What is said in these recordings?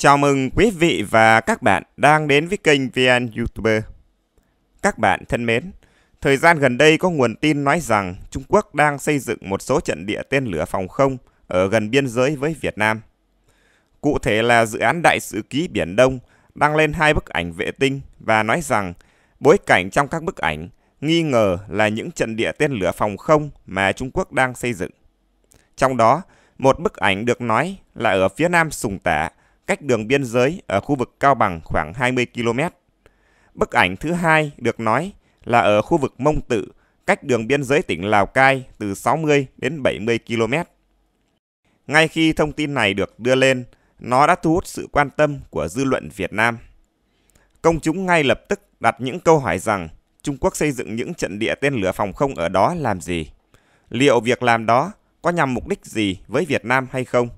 Chào mừng quý vị và các bạn đang đến với kênh VN YouTuber. Các bạn thân mến, thời gian gần đây có nguồn tin nói rằng Trung Quốc đang xây dựng một số trận địa tên lửa phòng không ở gần biên giới với Việt Nam. Cụ thể là dự án Đại sứ ký Biển Đông đăng lên hai bức ảnh vệ tinh và nói rằng bối cảnh trong các bức ảnh nghi ngờ là những trận địa tên lửa phòng không mà Trung Quốc đang xây dựng. Trong đó, một bức ảnh được nói là ở phía nam Sùng Tả, cách đường biên giới ở khu vực Cao Bằng khoảng 20 km. Bức ảnh thứ hai được nói là ở khu vực Mông Tự, cách đường biên giới tỉnh Lào Cai từ 60 đến 70 km. Ngay khi thông tin này được đưa lên, nó đã thu hút sự quan tâm của dư luận Việt Nam. Công chúng ngay lập tức đặt những câu hỏi rằng Trung Quốc xây dựng những trận địa tên lửa phòng không ở đó làm gì? Liệu việc làm đó có nhằm mục đích gì với Việt Nam hay không?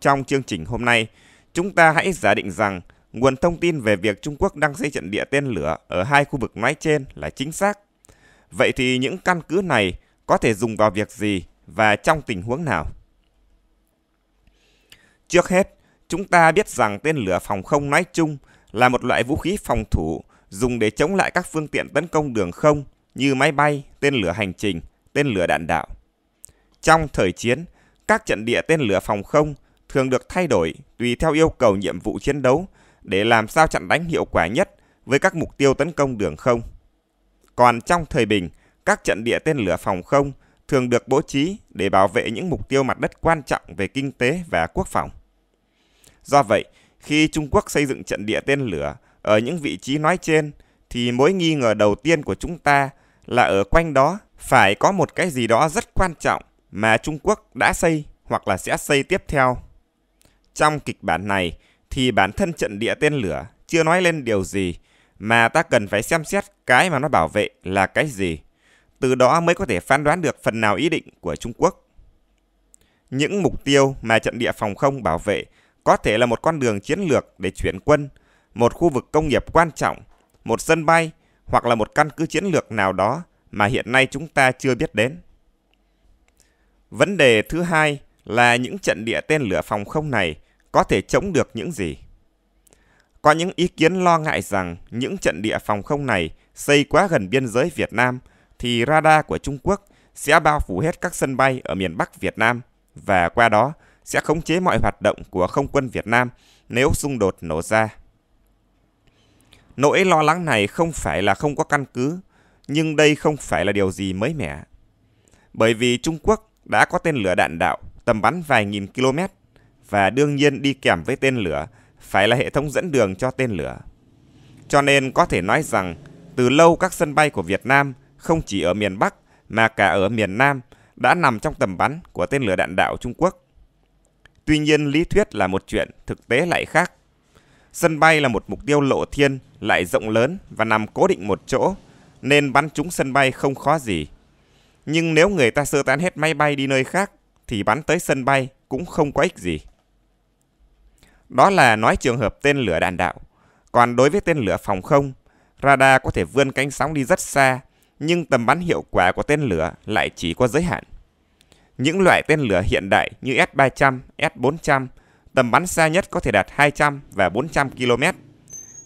Trong chương trình hôm nay, chúng ta hãy giả định rằng nguồn thông tin về việc Trung Quốc đang xây trận địa tên lửa ở hai khu vực nói trên là chính xác. Vậy thì những căn cứ này có thể dùng vào việc gì và trong tình huống nào? Trước hết, chúng ta biết rằng tên lửa phòng không nói chung là một loại vũ khí phòng thủ dùng để chống lại các phương tiện tấn công đường không như máy bay, tên lửa hành trình, tên lửa đạn đạo. Trong thời chiến, các trận địa tên lửa phòng không thường được thay đổi tùy theo yêu cầu nhiệm vụ chiến đấu để làm sao chặn đánh hiệu quả nhất với các mục tiêu tấn công đường không. Còn trong thời bình, các trận địa tên lửa phòng không thường được bố trí để bảo vệ những mục tiêu mặt đất quan trọng về kinh tế và quốc phòng. Do vậy, khi Trung Quốc xây dựng trận địa tên lửa ở những vị trí nói trên, thì mối nghi ngờ đầu tiên của chúng ta là ở quanh đó phải có một cái gì đó rất quan trọng mà Trung Quốc đã xây hoặc là sẽ xây tiếp theo. Trong kịch bản này thì bản thân trận địa tên lửa chưa nói lên điều gì mà ta cần phải xem xét cái mà nó bảo vệ là cái gì. Từ đó mới có thể phán đoán được phần nào ý định của Trung Quốc. Những mục tiêu mà trận địa phòng không bảo vệ có thể là một con đường chiến lược để chuyển quân, một khu vực công nghiệp quan trọng, một sân bay hoặc là một căn cứ chiến lược nào đó mà hiện nay chúng ta chưa biết đến. Vấn đề thứ hai là những trận địa tên lửa phòng không này có thể chống được những gì? Có những ý kiến lo ngại rằng những trận địa phòng không này xây quá gần biên giới Việt Nam thì radar của Trung Quốc sẽ bao phủ hết các sân bay ở miền Bắc Việt Nam và qua đó sẽ khống chế mọi hoạt động của không quân Việt Nam nếu xung đột nổ ra. Nỗi lo lắng này không phải là không có căn cứ, nhưng đây không phải là điều gì mới mẻ. Bởi vì Trung Quốc đã có tên lửa đạn đạo tầm bắn vài nghìn km và đương nhiên đi kèm với tên lửa phải là hệ thống dẫn đường cho tên lửa. Cho nên có thể nói rằng từ lâu các sân bay của Việt Nam không chỉ ở miền Bắc mà cả ở miền Nam đã nằm trong tầm bắn của tên lửa đạn đạo Trung Quốc. Tuy nhiên lý thuyết là một chuyện, thực tế lại khác. Sân bay là một mục tiêu lộ thiên, lại rộng lớn và nằm cố định một chỗ, nên bắn trúng sân bay không khó gì. Nhưng nếu người ta sơ tán hết máy bay đi nơi khác, thì bắn tới sân bay cũng không có ích gì. Đó là nói trường hợp tên lửa đạn đạo. Còn đối với tên lửa phòng không, radar có thể vươn cánh sóng đi rất xa, nhưng tầm bắn hiệu quả của tên lửa lại chỉ có giới hạn. Những loại tên lửa hiện đại như S-300, S-400, tầm bắn xa nhất có thể đạt 200 và 400 km.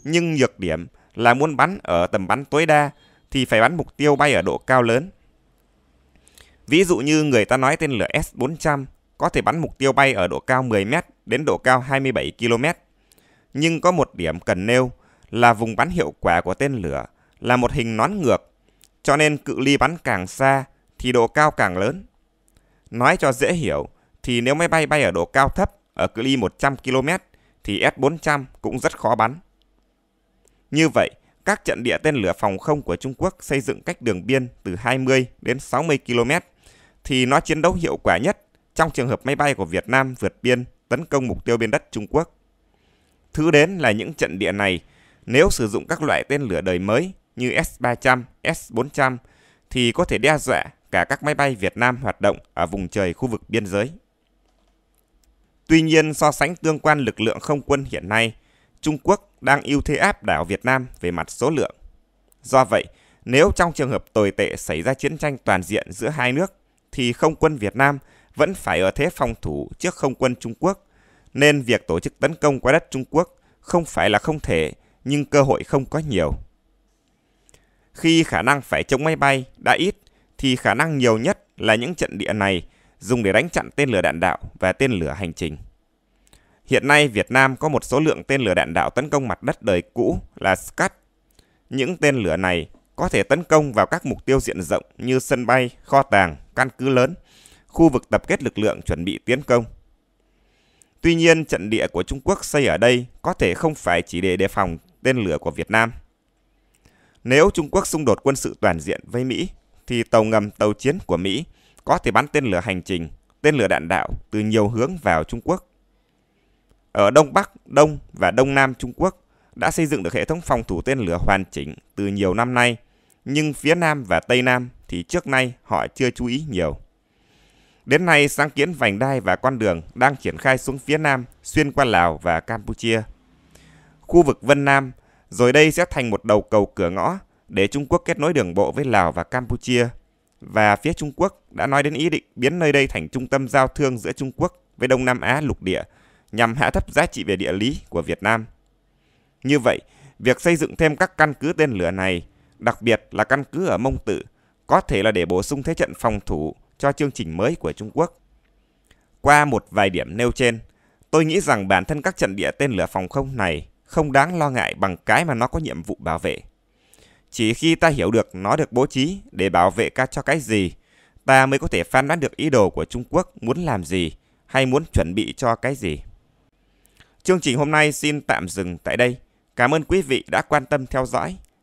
Nhưng nhược điểm là muốn bắn ở tầm bắn tối đa thì phải bắn mục tiêu bay ở độ cao lớn. Ví dụ như người ta nói tên lửa S-400 có thể bắn mục tiêu bay ở độ cao 10m đến độ cao 27 km. Nhưng có một điểm cần nêu là vùng bắn hiệu quả của tên lửa là một hình nón ngược, cho nên cự ly bắn càng xa thì độ cao càng lớn. Nói cho dễ hiểu thì nếu máy bay bay ở độ cao thấp ở cự ly 100 km thì S-400 cũng rất khó bắn. Như vậy, các trận địa tên lửa phòng không của Trung Quốc xây dựng cách đường biên từ 20 đến 60 km thì nó chiến đấu hiệu quả nhất trong trường hợp máy bay của Việt Nam vượt biên tấn công mục tiêu biên đất Trung Quốc. Thứ đến là những trận địa này nếu sử dụng các loại tên lửa đời mới như S-300, S-400 thì có thể đe dọa cả các máy bay Việt Nam hoạt động ở vùng trời khu vực biên giới. Tuy nhiên, so sánh tương quan lực lượng không quân hiện nay, Trung Quốc đang ưu thế áp đảo Việt Nam về mặt số lượng. Do vậy, nếu trong trường hợp tồi tệ xảy ra chiến tranh toàn diện giữa hai nước, thì không quân Việt Nam vẫn phải ở thế phòng thủ trước không quân Trung Quốc, nên việc tổ chức tấn công qua đất Trung Quốc không phải là không thể, nhưng cơ hội không có nhiều. Khi khả năng phải chống máy bay đã ít, thì khả năng nhiều nhất là những trận địa này dùng để đánh chặn tên lửa đạn đạo và tên lửa hành trình. Hiện nay Việt Nam có một số lượng tên lửa đạn đạo tấn công mặt đất đời cũ là Scud. Những tên lửa này có thể tấn công vào các mục tiêu diện rộng như sân bay, kho tàng, căn cứ lớn, khu vực tập kết lực lượng chuẩn bị tiến công. Tuy nhiên, trận địa của Trung Quốc xây ở đây có thể không phải chỉ để đề phòng tên lửa của Việt Nam. Nếu Trung Quốc xung đột quân sự toàn diện với Mỹ, thì tàu ngầm tàu chiến của Mỹ có thể bắn tên lửa hành trình, tên lửa đạn đạo từ nhiều hướng vào Trung Quốc. Ở Đông Bắc, Đông và Đông Nam Trung Quốc đã xây dựng được hệ thống phòng thủ tên lửa hoàn chỉnh từ nhiều năm nay, nhưng phía Nam và Tây Nam thì trước nay họ chưa chú ý nhiều. Đến nay, sáng kiến vành đai và con đường đang triển khai xuống phía Nam, xuyên qua Lào và Campuchia. Khu vực Vân Nam, rồi đây sẽ thành một đầu cầu cửa ngõ để Trung Quốc kết nối đường bộ với Lào và Campuchia. Và phía Trung Quốc đã nói đến ý định biến nơi đây thành trung tâm giao thương giữa Trung Quốc với Đông Nam Á lục địa nhằm hạ thấp giá trị về địa lý của Việt Nam. Như vậy, việc xây dựng thêm các căn cứ tên lửa này, đặc biệt là căn cứ ở Mông Tự, có thể là để bổ sung thế trận phòng thủ cho chương trình mới của Trung Quốc. Qua một vài điểm nêu trên, tôi nghĩ rằng bản thân các trận địa tên lửa phòng không này không đáng lo ngại bằng cái mà nó có nhiệm vụ bảo vệ. Chỉ khi ta hiểu được nó được bố trí để bảo vệ ca cho cái gì, ta mới có thể phán đoán được ý đồ của Trung Quốc muốn làm gì hay muốn chuẩn bị cho cái gì. Chương trình hôm nay xin tạm dừng tại đây. Cảm ơn quý vị đã quan tâm theo dõi.